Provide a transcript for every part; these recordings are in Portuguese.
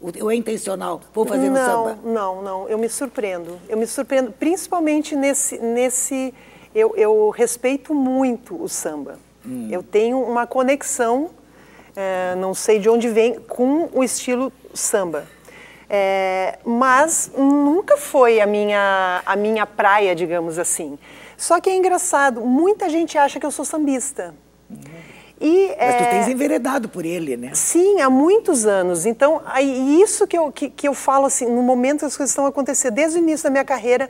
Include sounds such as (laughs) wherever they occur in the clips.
Ou é intencional? Vou fazer não, samba? Não, não. Eu me surpreendo. Eu me surpreendo, principalmente nesse... nesse eu, eu respeito muito o samba. Hum. Eu tenho uma conexão, é, não sei de onde vem, com o estilo samba. É, mas nunca foi a minha, a minha praia, digamos assim. Só que é engraçado, muita gente acha que eu sou sambista. Uhum. E, Mas é, tu tens enveredado por ele, né? Sim, há muitos anos. Então, aí, isso que eu, que, que eu falo assim, no momento que as coisas estão acontecendo, desde o início da minha carreira,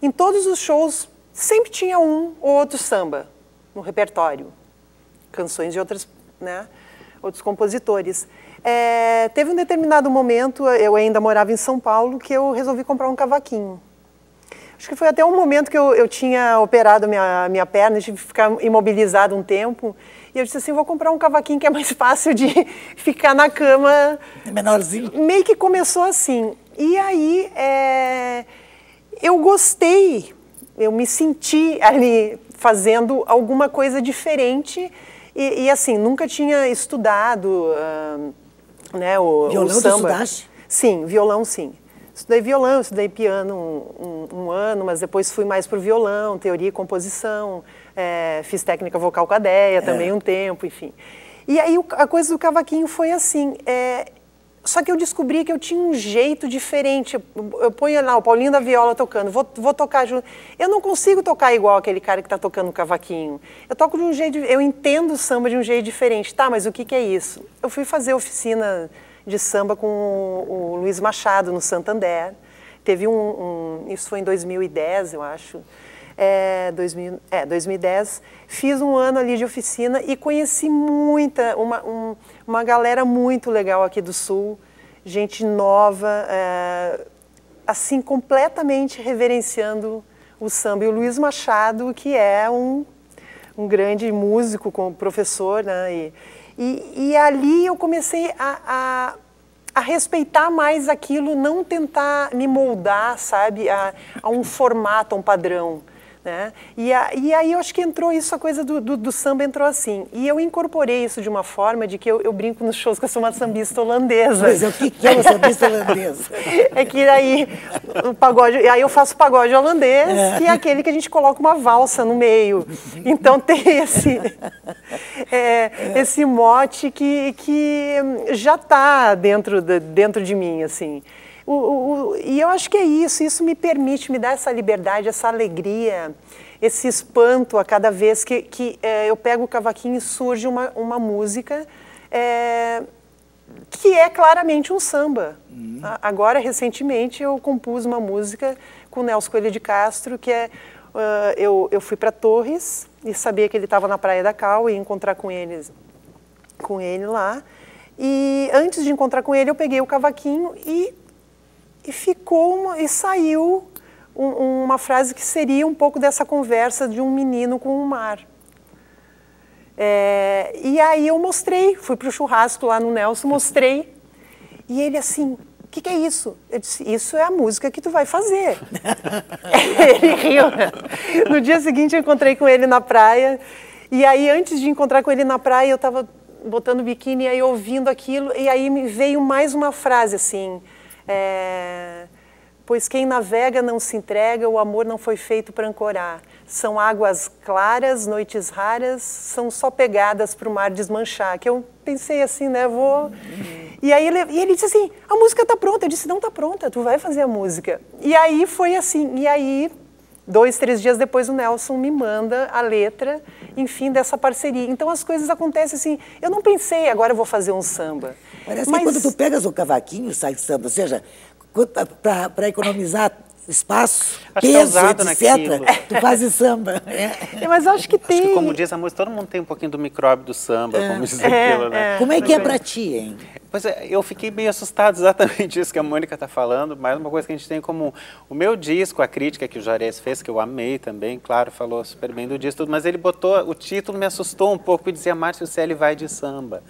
em todos os shows, sempre tinha um ou outro samba no repertório. Canções de outras, né, outros compositores. É, teve um determinado momento, eu ainda morava em São Paulo, que eu resolvi comprar um cavaquinho. Acho que foi até um momento que eu, eu tinha operado minha, minha perna, tive que ficar imobilizado um tempo. E eu disse assim, vou comprar um cavaquinho que é mais (laughs) fácil de ficar na cama. É menorzinho. Meio que começou assim. E aí é, eu gostei, eu me senti ali fazendo alguma coisa diferente. E, e assim, nunca tinha estudado uh, né, o, violão o samba. estudaste? Sim, violão sim. Estudei violão, estudei piano um, um, um ano, mas depois fui mais para o violão, teoria e composição, é, fiz técnica vocal com a Deia também é. um tempo, enfim. E aí a coisa do cavaquinho foi assim, é, só que eu descobri que eu tinha um jeito diferente. Eu ponho lá o Paulinho da Viola tocando, vou, vou tocar junto. Eu não consigo tocar igual aquele cara que está tocando cavaquinho. Eu toco de um jeito, eu entendo o samba de um jeito diferente. Tá, mas o que, que é isso? Eu fui fazer oficina de samba com o, o Luiz Machado no Santander. Teve um, um, isso foi em 2010, eu acho. É, 2000, é, 2010. Fiz um ano ali de oficina e conheci muita, uma, um, uma galera muito legal aqui do Sul, gente nova, é, assim, completamente reverenciando o samba. E o Luiz Machado, que é um, um grande músico, professor, né? E, e, e ali eu comecei a, a, a, respeitar mais aquilo, não tentar me moldar, sabe, a, a um formato, a um padrão. Né? E, a, e, aí eu acho que entrou isso, a coisa do, do, do, samba entrou assim. E eu incorporei isso de uma forma de que eu, eu brinco nos shows que eu sou uma sambista holandesa. Mas o que, que é uma sambista holandesa? (laughs) é que aí o pagode, aí eu faço pagode holandês, é. que é aquele que a gente coloca uma valsa no meio. Então tem esse, (laughs) é, esse mote que, que já está dentro de, dentro de mim, assim. O, o, e eu acho que é isso, isso me permite, me dá essa liberdade, essa alegria, esse espanto a cada vez que, que é, eu pego o cavaquinho e surge uma, uma música é, que é claramente um samba. Uhum. Agora, recentemente, eu compus uma música com o Nelson Coelho de Castro, que é, uh, eu, eu fui para Torres e sabia que ele estava na Praia da Cal e ia encontrar com ele, com ele lá. E antes de encontrar com ele, eu peguei o cavaquinho e e ficou uma, e saiu um, uma frase que seria um pouco dessa conversa de um menino com o mar. É, e aí eu mostrei, fui para o churrasco lá no Nelson, mostrei, e ele assim, o que, que, é isso? Eu disse, isso é a música que tu vai fazer. (laughs) ele riu. No dia seguinte eu encontrei com ele na praia, e aí antes de encontrar com ele na praia eu estava botando biquíni e aí ouvindo aquilo, e aí me veio mais uma frase assim, é, pois quem navega não se entrega, o amor não foi feito para ancorar. São águas claras, noites raras, são só pegadas para o mar desmanchar. Que eu pensei assim, né, vou... Uhum. E aí ele, e ele disse assim, a música está pronta. Eu disse, não está pronta, tu vai fazer a música. E aí foi assim, e aí dois, três dias depois o Nelson me manda a letra, enfim, dessa parceria. Então as coisas acontecem assim. Eu não pensei, agora eu vou fazer um samba. Parece Mas... que quando tu pegas o cavaquinho, sai samba, ou seja, para economizar espaço, acho é peso, é etc. Naquilo. Tu fazes samba. (laughs) É. É, mas acho que tem. Acho que, como diz a música, todo mundo tem um pouquinho do micróbio do samba, é. como diz aquilo, né? Como é que é para ti, hein? Pois é, eu fiquei meio assustado exatamente isso que a Mônica está falando, mas uma coisa que a gente tem como o meu disco, a crítica que o Jarez fez, que eu amei também, claro, falou super bem do disco, mas ele botou, o título me assustou um pouco e dizia Márcio Celi vai de samba.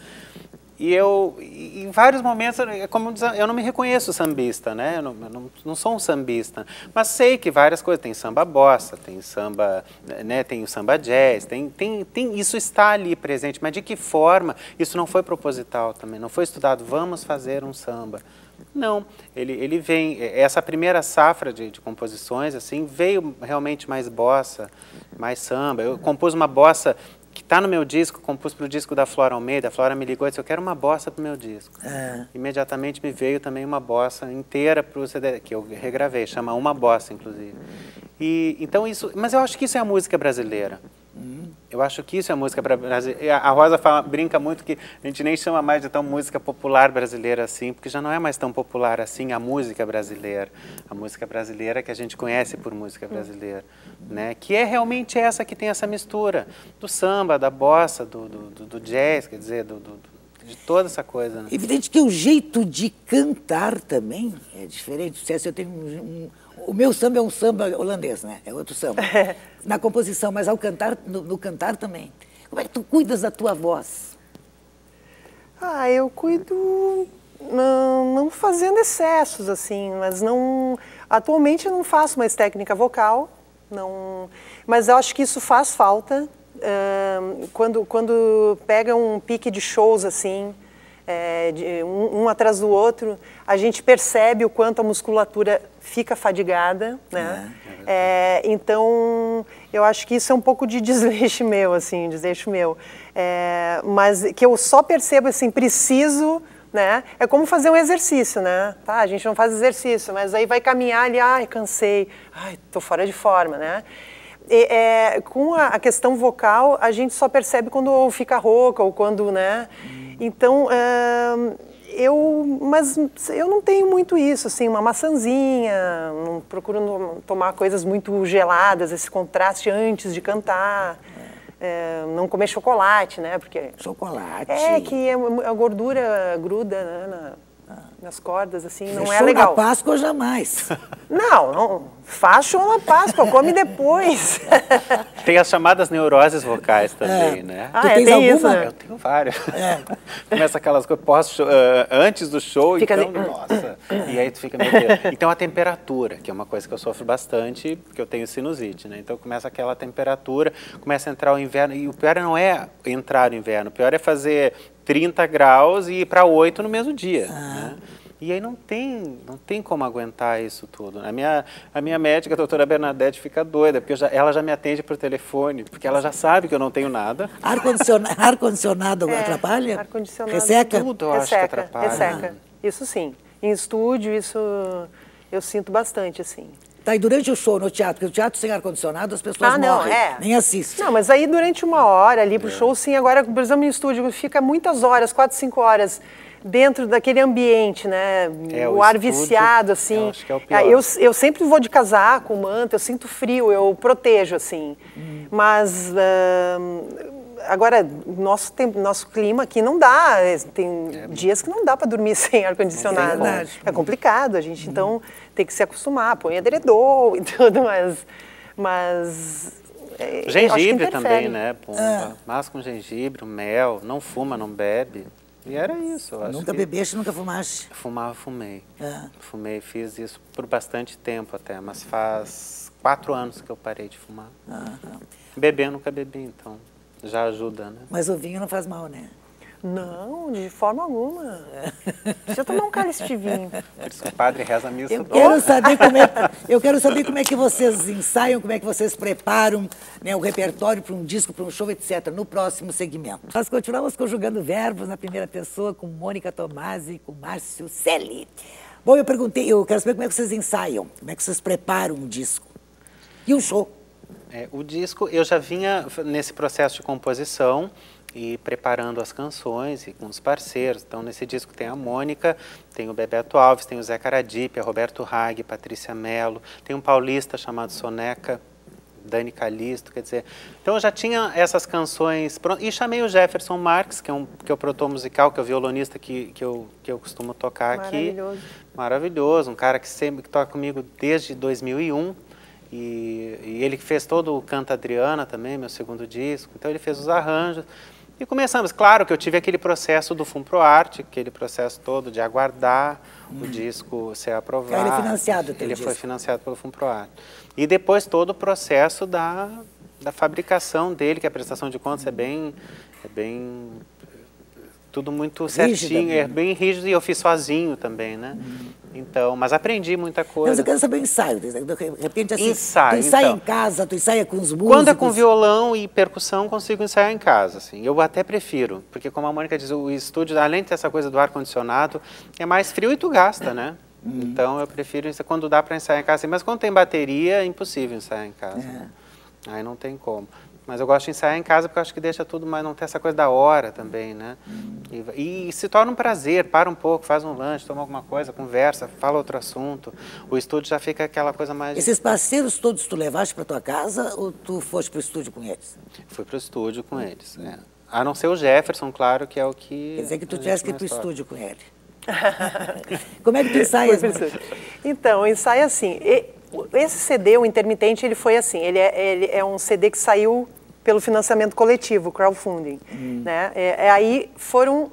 E eu, em vários momentos, é como eu não me reconheço sambista, né? Eu não, eu não, não, sou um sambista, mas sei que várias coisas tem samba bossa, tem samba, né? Tem o samba jazz, tem, tem, tem isso está ali presente. Mas de que forma? Isso não foi proposital também, não foi estudado. Vamos fazer um samba. Não, ele, ele vem, essa primeira safra de, de, composições, assim, veio realmente mais bossa, mais samba. Eu compus uma bossa que está no meu disco, compus para o disco da Flora Almeida. A Flora me ligou e disse, eu quero uma bossa para o meu disco. É. Imediatamente me veio também uma bossa inteira para o CD, que eu regravei, chama Uma Bossa, inclusive. E, então isso, mas eu acho que isso é a música brasileira. Eu acho que isso é música brasileira. A Rosa fala, brinca muito que a gente nem chama mais de tão música popular brasileira assim, porque já não é mais tão popular assim a música brasileira. A música brasileira que a gente conhece por música brasileira. Né? Que é realmente essa que tem essa mistura do samba, da bossa, do, do, do jazz, quer dizer, do, do, de toda essa coisa. Né? Evidente que o jeito de cantar também é diferente. Se eu tenho um, um o meu samba é um samba holandês, né? É outro samba. (laughs) Na composição, mas ao cantar, no, no, cantar também. Como é que tu cuidas da tua voz? Ah, eu cuido não, não fazendo excessos, assim, mas não... Atualmente eu não faço mais técnica vocal, não, mas eu acho que isso faz falta. Uh, quando, quando pega um pique de shows, assim, é, de, um, um, atrás do outro, a gente percebe o quanto a musculatura fica fadigada, né? É, é, então, eu acho que isso é um pouco de (laughs) desleixo meu, assim, desleixo meu. É, mas que eu só percebo, assim, preciso, né? É como fazer um exercício, né? Tá, a gente não faz exercício, mas aí vai caminhar ali, ai, cansei, ai, tô fora de forma, né? E, é, com a, a, questão vocal, a gente só percebe quando fica rouca ou quando, né? Então, eu, mas eu não tenho muito isso, assim, uma maçãzinha, não procuro não tomar coisas muito geladas, esse contraste antes de cantar. É, não comer chocolate, né? Porque chocolate. É que a gordura gruda né, na, nas cordas, assim, não é legal. na Páscoa jamais. (laughs) Não, não. Faz show na Páscoa, come depois. (laughs) Tem as chamadas neuroses vocais também, é. né? Ah, tu é, tem alguma? Isso, né? Eu tenho várias. É. (laughs) Começa aquelas coisas pós uh, antes do show, fica então, assim, nossa. E aí tu fica, meu Deus. Então a temperatura, que é uma coisa que eu sofro bastante, porque eu tenho sinusite, né? Então começa aquela temperatura, começa a entrar o inverno, e o pior não é entrar o inverno, o pior é fazer 30 graus e ir para 8 no mesmo dia. Ah. Né? E aí não tem, não tem como aguentar isso tudo. A minha, a minha médica, a doutora Bernadette, fica doida, porque já, ela já me atende por telefone, porque ela já sabe que eu não tenho nada. (laughs) Ar-condicionado ar -condicionado é, atrapalha? Ar-condicionado. Resseca? Tudo eu resseca, acho que atrapalha. Resseca, isso sim. Em estúdio, isso eu sinto bastante, assim. Tá, e durante o show no teatro, porque o teatro sem ar-condicionado as pessoas ah, não, morrem, é. nem assistem. Não, mas aí durante uma hora ali pro é. show, sim. Agora, por exemplo, em estúdio, fica muitas horas, quatro, cinco horas dentro daquele ambiente, né? É, o, o ar estúdio, viciado, assim. Eu, acho que é o pior. Eu, eu sempre vou de casaco, manto, eu sinto frio, eu protejo, assim. Hum. Mas... Uh, agora, nosso, tempo, nosso clima aqui não dá. É, tem é. dias que não dá para dormir (laughs) sem ar-condicionado. É, é, complicado, a gente então tem que se acostumar, põe edredom (laughs) e tudo, mas. mas é, gengibre também, né? Pomba. É. Mas com gengibre, mel, não fuma, não bebe. E era isso. Eu nunca que... bebeste, nunca fumaste? Fumava, fumei. É. Fumei, fiz isso por bastante tempo até, mas faz quatro anos que eu parei de fumar. Uhum. Beber, nunca bebi, então já ajuda, né? Mas o vinho não faz mal, né? Não, de forma alguma. Deixa eu tomar um cálice de vinho. Por isso que o padre reza a missa eu quero saber como é, Eu quero saber como é que vocês ensaiam, como é que vocês preparam né, o repertório para um disco, para um show, etc., no próximo segmento. Nós continuamos conjugando verbos na primeira pessoa com Mônica Tomasi e com Márcio Celli. Bom, eu perguntei, eu quero saber como é que vocês ensaiam, como é que vocês preparam um disco. E um show? É, o disco, eu já vinha nesse processo de composição e preparando as canções e com os parceiros. Então, nesse disco tem a Mônica, tem o Bebeto Alves, tem o Zé Caradipe, a Roberto Hag, Patrícia Mello, tem um paulista chamado Soneca, Dani Calisto, quer dizer... Então, eu já tinha essas canções prontas. E chamei o Jefferson Marques, que é, um, que é o produtor musical, que é o violonista que, que, eu, que eu costumo tocar Maravilhoso. aqui. Maravilhoso. Um cara que sempre que toca comigo desde 2001 e, e ele fez todo o Canta Adriana também, meu segundo disco. Então ele fez os arranjos. E começamos. Claro que eu tive aquele processo do FUNPROARTE, aquele processo todo de aguardar hum. o disco ser aprovado. Ele é financiado, Ele disco. foi financiado pelo FUNPROARTE. E depois todo o processo da, da fabricação dele, que a prestação de contas é bem, é bem tudo muito Rígida, certinho, é bem rígido e eu fiz sozinho também, né? Uhum. Então, mas aprendi muita coisa. Mas eu quero saber o ensaio, de repente assim, ensaio, tu ensaia então, em casa, tu ensaia com os músicos? Quando é com violão e percussão, consigo ensaiar em casa, assim. Eu até prefiro, porque como a Mônica diz, o estúdio, além dessa coisa do ar-condicionado, é mais frio e tu gasta, né? Uhum. Então eu prefiro quando dá para ensaiar em casa, mas quando tem bateria, é impossível ensaiar em casa. É. Aí não tem como. Mas eu gosto de ensaiar em casa porque eu acho que deixa tudo mais, não tem essa coisa da hora também, né? E, e, se torna um prazer, para um pouco, faz um lanche, toma alguma coisa, conversa, fala outro assunto. O estúdio já fica aquela coisa mais... Esses parceiros todos tu levaste para tua casa ou tu foste para o estúdio com eles? Fui para o estúdio com eles, é. A não ser o Jefferson, claro, que é o que... Quer dizer que tu tivesse que ir para o estúdio com ele. (laughs) Como é que tu ensaias? Então, o ensaio assim... Esse CD, o Intermitente, ele foi assim, ele é, ele é um CD que saiu pelo financiamento coletivo, crowdfunding. Hum. Né? É, é, aí foram,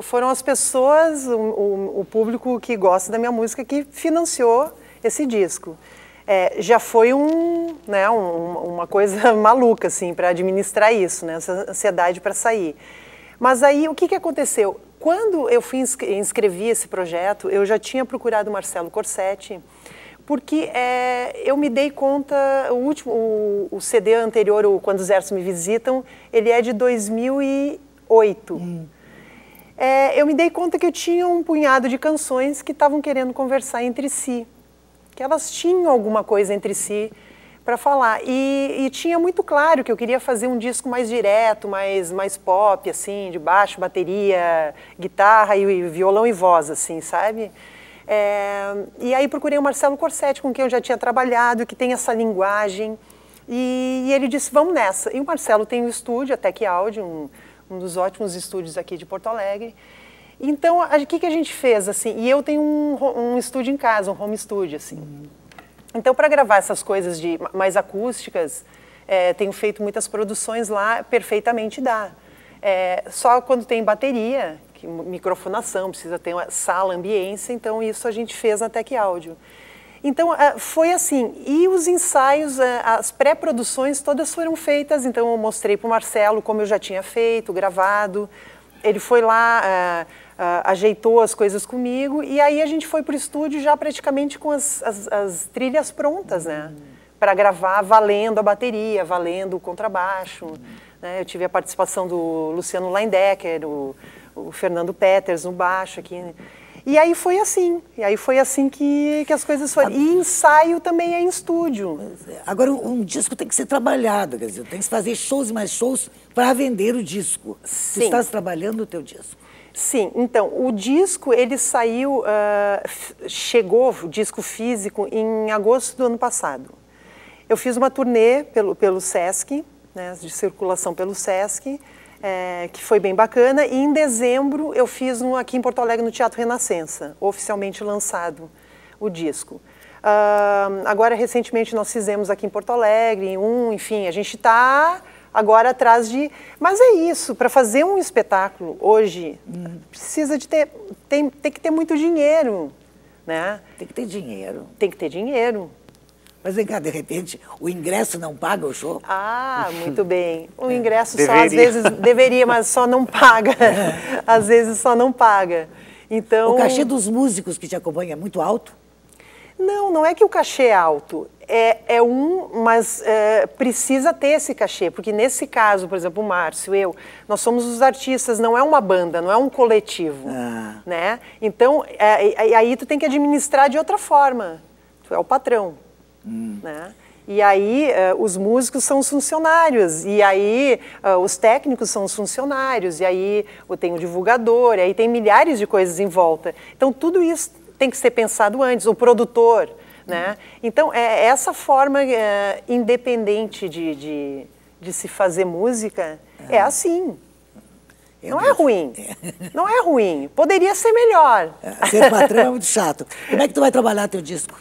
foram as pessoas, o, o, o, público que gosta da minha música, que financiou esse disco. É, já foi um, né, um, uma coisa (laughs) maluca assim, para administrar isso, né, essa ansiedade para sair. Mas aí o que, que aconteceu? Quando eu fui inscrever esse projeto, eu já tinha procurado o Marcelo Corsetti, porque é, eu me dei conta, o último, o, o, CD anterior, o Quando os Ersos Me Visitam, ele é de 2008. Hum. É, eu me dei conta que eu tinha um punhado de canções que estavam querendo conversar entre si, que elas tinham alguma coisa entre si para falar. E, e, tinha muito claro que eu queria fazer um disco mais direto, mais, mais pop, assim, de baixo, bateria, guitarra e, e violão e voz, assim, sabe? É, e aí procurei o Marcelo Corsetti, com quem eu já tinha trabalhado, que tem essa linguagem. E, e ele disse, vamos nessa. E o Marcelo tem um estúdio, a Tech Audio, um, um dos ótimos estúdios aqui de Porto Alegre. Então, o que, que a gente fez, assim? E eu tenho um, um estúdio em casa, um home studio, assim. Então, para gravar essas coisas de mais acústicas, é, tenho feito muitas produções lá, perfeitamente dá. É, só quando tem bateria, que microfonação, precisa ter uma sala, ambiência, então isso a gente fez na Tech Áudio. Então, eh, foi assim. E os ensaios, eh, as pré-produções todas foram feitas. Então, eu mostrei para o Marcelo como eu já tinha feito, gravado. Ele foi lá, uh, ajeitou as coisas comigo. E aí a gente foi para o estúdio já praticamente com as, as, as trilhas prontas, né? Para gravar valendo a bateria, valendo o contrabaixo. Né? Eu tive a participação do Luciano Leindecker, o o Fernando Peters no baixo aqui. E aí foi assim, e aí foi assim que, que as coisas foram. E ensaio também é em estúdio. É. Agora, um disco tem que ser trabalhado, quer dizer, tem que fazer shows e mais shows para vender o disco. Sim. Tu estás trabalhando o teu disco? Sim, então, o disco, ele saiu, uh, chegou, o disco físico, em agosto do ano passado. Eu fiz uma turnê pelo, pelo Sesc, né, de circulação pelo Sesc, é, que foi bem bacana. E em dezembro eu fiz um aqui em Porto Alegre no Teatro Renascença, oficialmente lançado o disco. Uh, agora, recentemente, nós fizemos aqui em Porto Alegre, um, enfim, a gente está agora atrás de. Mas é isso, para fazer um espetáculo hoje, hum. precisa de ter. Tem, tem que ter muito dinheiro. Né? Tem que ter dinheiro. Tem que ter dinheiro. Mas vem cá, de repente, o ingresso não paga o show? Ah, muito bem. O (laughs) ingresso deveria. só às vezes deveria, mas só não paga. (laughs) às vezes só não paga. Então. O cachê dos músicos que te acompanham é muito alto? Não, não é que o cachê é alto. É, é um, mas é, precisa ter esse cachê, porque nesse caso, por exemplo, o Márcio, eu, nós somos os artistas, não é uma banda, não é um coletivo, ah. né? Então, é, aí tu tem que administrar de outra forma. Tu é o patrão. Hum. Né? E aí uh, os músicos são os funcionários, e aí uh, os técnicos são os funcionários, e aí tem o divulgador, e aí tem milhares de coisas em volta. Então tudo isso tem que ser pensado antes, o produtor. Né? Então é essa forma uh, independente de, de, de, se fazer música, é, é assim. Eu não é ruim. Não é ruim. Poderia ser melhor. É, ser patrão é muito chato. Como é que tu vai trabalhar teu disco?